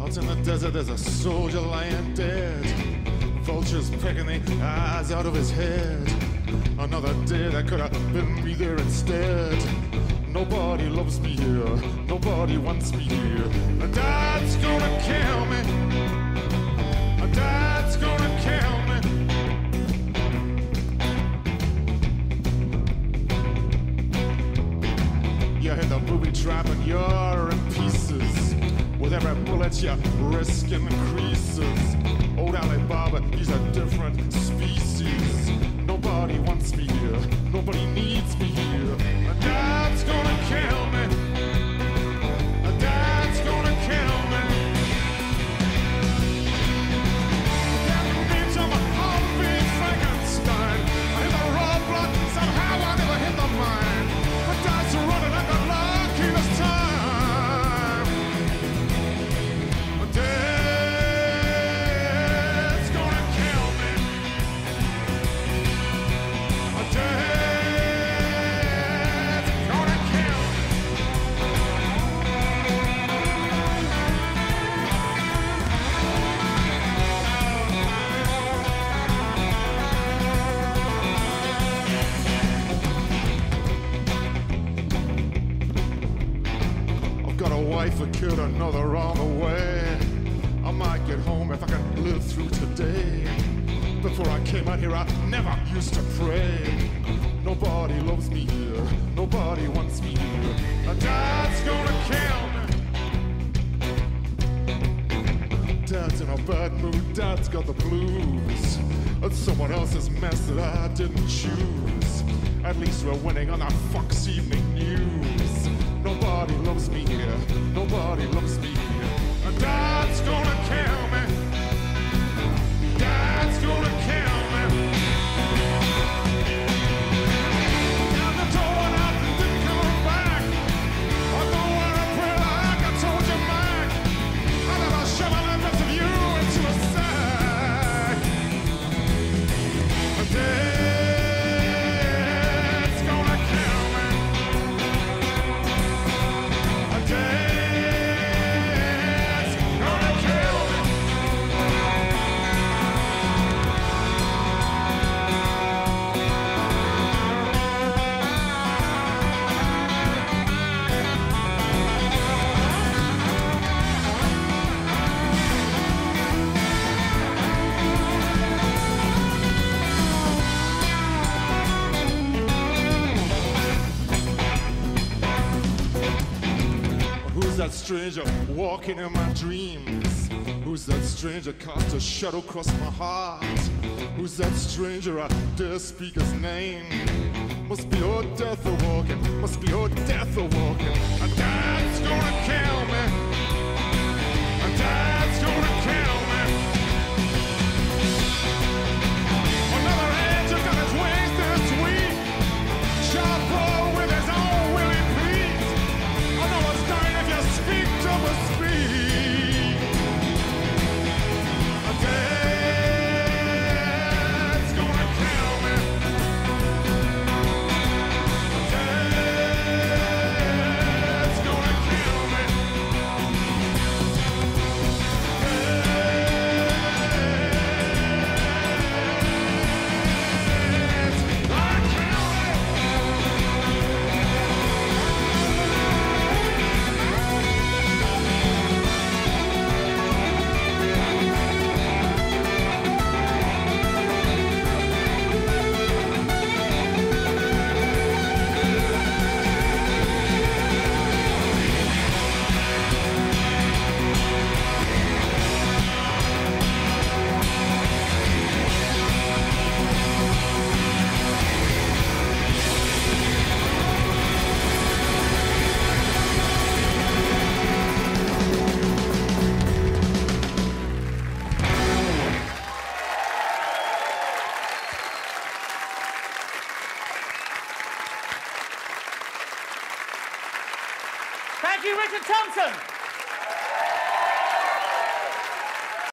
Out in the desert, there's a soldier lying dead. Vultures pecking the eyes out of his head. Another day that could have been me there instead. Nobody loves me here. Nobody wants me here. You booby trap and you're in pieces. With every bullet your risk increases. Old Alibaba, he's a different species. Nobody wants me here. Nobody needs me here. Wife, a kid, another on the way. I might get home if I can live through today. Before I came out here, I never used to pray. Nobody loves me here, nobody wants me here. Dad's gonna kill me. Dad's in a bad mood, dad's got the blues. It's someone else's mess that I didn't choose. At least we're winning on that Fox Evening News. Nobody loves me here, nobody that stranger walking in my dreams? Who's that stranger cast a shadow across my heart? Who's that stranger I dare speak his name? Must be old death a walking, must be old death a walking. And dad's gonna kill Thank you, Richard Thompson.